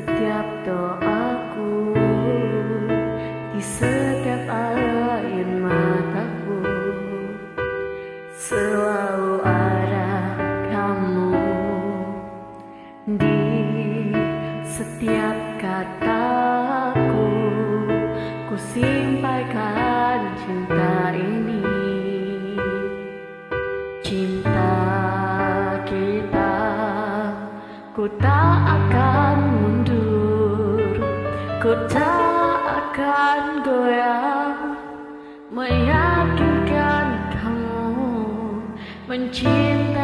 setiap doaku. Di setiap air mataku selalu ada kamu. Di setiap kataku ku sampaikan cinta ini. Cinta kita ku tak akan Ku tak akan goyah Meyakinkan kamu Mencintai